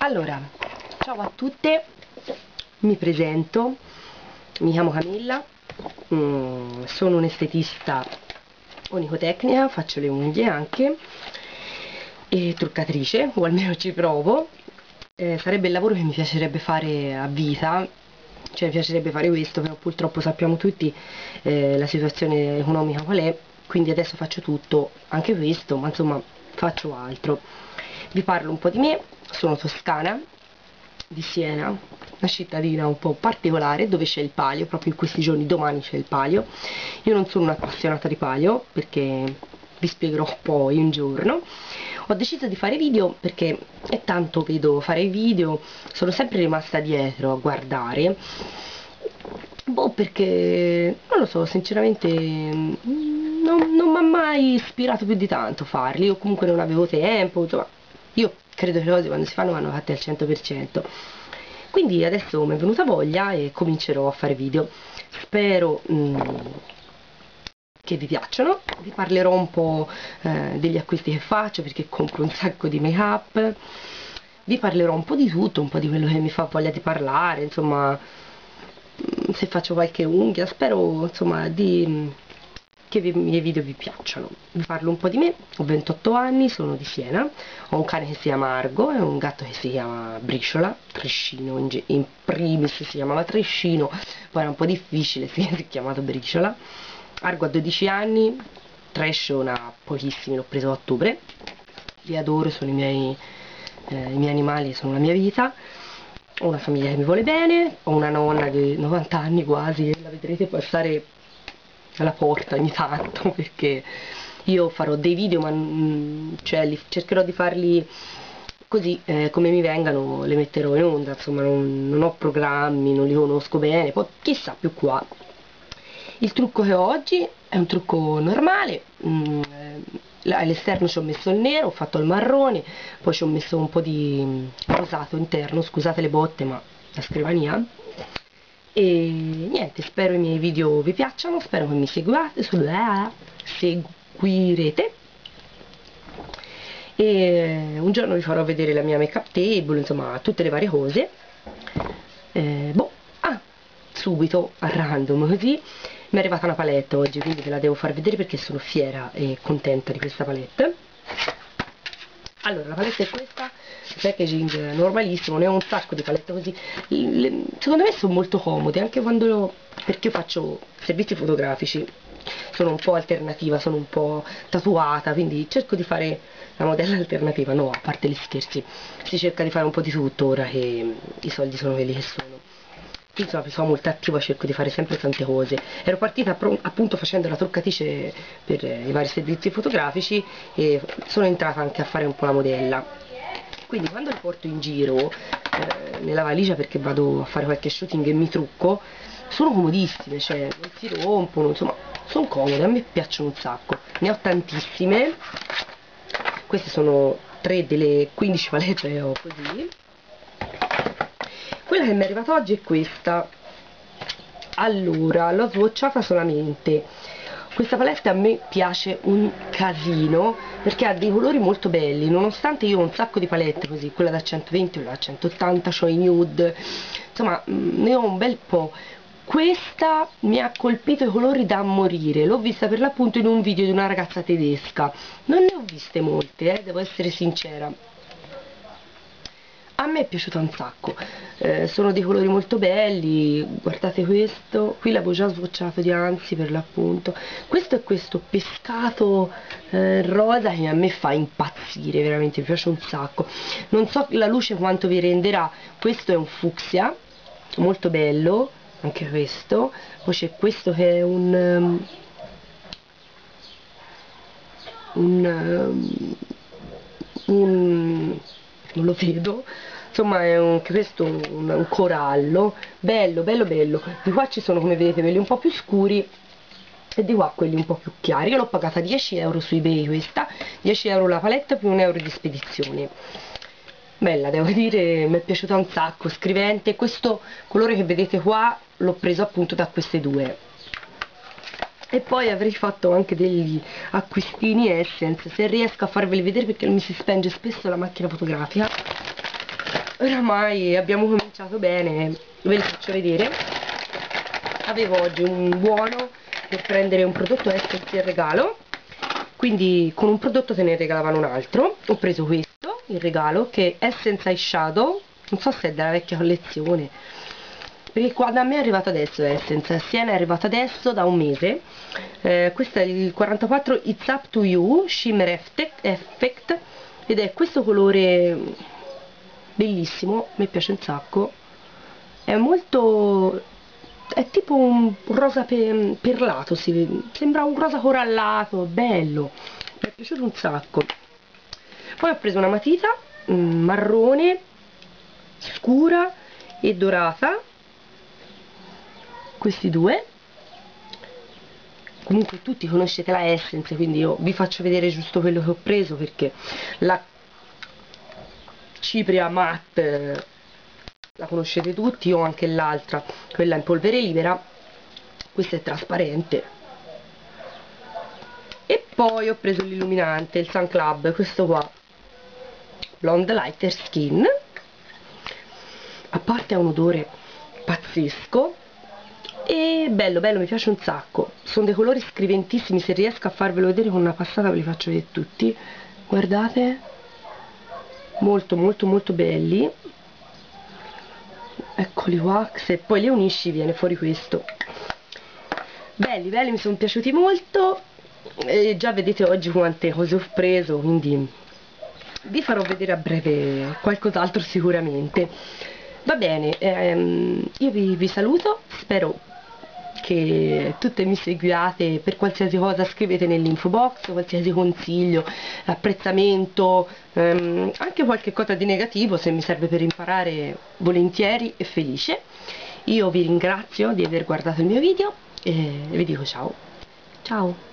Allora, ciao a tutte, mi presento, mi chiamo Camilla, mm, sono un'estetista onicotecnica, faccio le unghie anche, e truccatrice, o almeno ci provo. Eh, sarebbe il lavoro che mi piacerebbe fare a vita, cioè mi piacerebbe fare questo, però purtroppo sappiamo tutti eh, la situazione economica qual è, quindi adesso faccio tutto, anche questo, ma insomma faccio altro. Vi parlo un po' di me, sono toscana, di Siena, una cittadina un po' particolare dove c'è il palio, proprio in questi giorni, domani c'è il palio. Io non sono un'appassionata di palio perché vi spiegherò poi un giorno. Ho deciso di fare video perché è tanto vedo fare video, sono sempre rimasta dietro a guardare. Boh, perché non lo so, sinceramente non, non mi ha mai ispirato più di tanto farli, io comunque non avevo tempo, insomma, io credo che le cose quando si fanno vanno fatte al 100%. Quindi adesso mi è venuta voglia e comincerò a fare video. Spero mh, mm, che vi piacciono. Vi parlerò un po' eh, degli acquisti che faccio perché compro un sacco di make up. Vi parlerò un po' di tutto, un po' di quello che mi fa voglia di parlare, insomma, mm, se faccio qualche unghia. Spero, insomma, di che i miei video vi piacciono. Vi parlo un po' di me, ho 28 anni, sono di Siena, ho un cane che si chiama Argo e un gatto che si chiama Briciola, Trescino, in, in primis si chiamava Trescino, poi era un po' difficile, si è chiamato Briciola. Argo ha 12 anni, Trash ha pochissimi, l'ho preso a ottobre, li adoro, sono i miei, eh, i miei animali, sono la mia vita ho una famiglia che mi vuole bene, ho una nonna di 90 anni quasi, la vedrete passare alla porta ogni tanto perché io farò dei video ma mm, cioè, li, cercherò di farli così eh, come mi vengano le metterò in onda insomma non, non, ho programmi non li conosco bene poi chissà più qua. Il trucco che ho oggi è un trucco normale mm, eh, all'esterno ci ho messo il nero ho fatto il marrone poi ci ho messo un po' di mm, rosato interno scusate le botte ma la scrivania e niente spero i miei video vi piacciono spero che mi seguiate seguirete. E un giorno vi farò vedere la mia make up table insomma tutte le varie cose. Eh, boh ah subito a random così. Mi è arrivata una palette oggi quindi ve la devo far vedere perché sono fiera e contenta di questa palette allora la palette è questa packaging normalissimo ne ho un sacco di palette così. Le, secondo me sono molto comode anche quando perché io faccio servizi fotografici sono un po' alternativa sono un po' tatuata quindi cerco di fare la modella alternativa no a parte gli scherzi si cerca di fare un po' di tutto ora che i soldi sono quelli che sono insomma sono molto attiva cerco di fare sempre tante cose. Ero partita appunto facendo la truccatrice per i vari servizi fotografici e sono entrata anche a fare un po' la modella. Quindi quando li porto in giro eh, nella valigia perché vado a fare qualche shooting e mi trucco sono comodissime cioè non si rompono insomma sono comode a me piacciono un sacco. Ne ho tantissime. Queste sono tre delle 15 palette che ho così quella che mi è arrivata oggi è questa. Allora l'ho swatchata solamente. Questa palette a me piace un casino perché ha dei colori molto belli. Nonostante io ho un sacco di palette così quella da 120 quella da 180 ho i nude. Insomma mm, ne ho un bel po' questa mi ha colpito i colori da morire. L'ho vista per l'appunto in un video di una ragazza tedesca. Non ne ho viste molte eh, devo essere sincera. A me è piaciuta un sacco eh, sono dei colori molto belli guardate questo. Qui l'avevo già swatchato di anzi per l'appunto. Questo è questo pescato eh, rosa che a me fa impazzire veramente mi piace un sacco. Non so la luce quanto vi renderà. Questo è un fucsia molto bello anche questo. Poi c'è questo che è un um, un, um, un non lo vedo insomma è un, questo un, un corallo. Bello bello bello. Di qua ci sono come vedete quelli un po' più scuri e di qua quelli un po' più chiari. Io l'ho pagata 10 euro su ebay questa 10 euro la paletta più un euro di spedizione. Bella devo dire mi è piaciuta un sacco scrivente. Questo colore che vedete qua l'ho preso appunto da queste due. E poi avrei fatto anche degli acquistini essence. Se riesco a farveli vedere perché mi si spenge spesso la macchina fotografica oramai abbiamo cominciato bene ve li faccio vedere. Avevo oggi un buono per prendere un prodotto Essence in regalo. Quindi con un prodotto te ne regalavano un altro. Ho preso questo in regalo che è Essence Eyeshadow non so se è della vecchia collezione. Perché qua da me è arrivato adesso Essence a Siena è arrivato adesso da un mese. Eh, questo è il 44 It's Up To You Shimmer Effect ed è questo colore bellissimo, mi piace un sacco. È molto è tipo un rosa pe perlato si, sembra un rosa corallato bello mi è piaciuto un sacco. Poi ho preso una matita mm, marrone scura e dorata questi due. Comunque tutti conoscete la Essence quindi io vi faccio vedere giusto quello che ho preso perché la Cipria Matte la conoscete tutti ho anche l'altra. Quella in polvere libera questa è trasparente. E poi ho preso l'illuminante il Sun Club questo qua. Blonde Lighter Skin. A parte ha un odore pazzesco e bello bello mi piace un sacco. Sono dei colori scriventissimi se riesco a farvelo vedere con una passata ve li faccio vedere tutti. Guardate molto molto molto belli. Eccoli qua se poi li unisci viene fuori questo. Belli belli mi sono piaciuti molto. E già vedete oggi quante cose ho preso quindi vi farò vedere a breve qualcos'altro sicuramente. Va bene ehm, io vi, vi saluto spero che tutte mi seguiate per qualsiasi cosa scrivete nell'info box qualsiasi consiglio apprezzamento ehm, anche qualche cosa di negativo se mi serve per imparare volentieri e felice. Io vi ringrazio di aver guardato il mio video e vi dico ciao. Ciao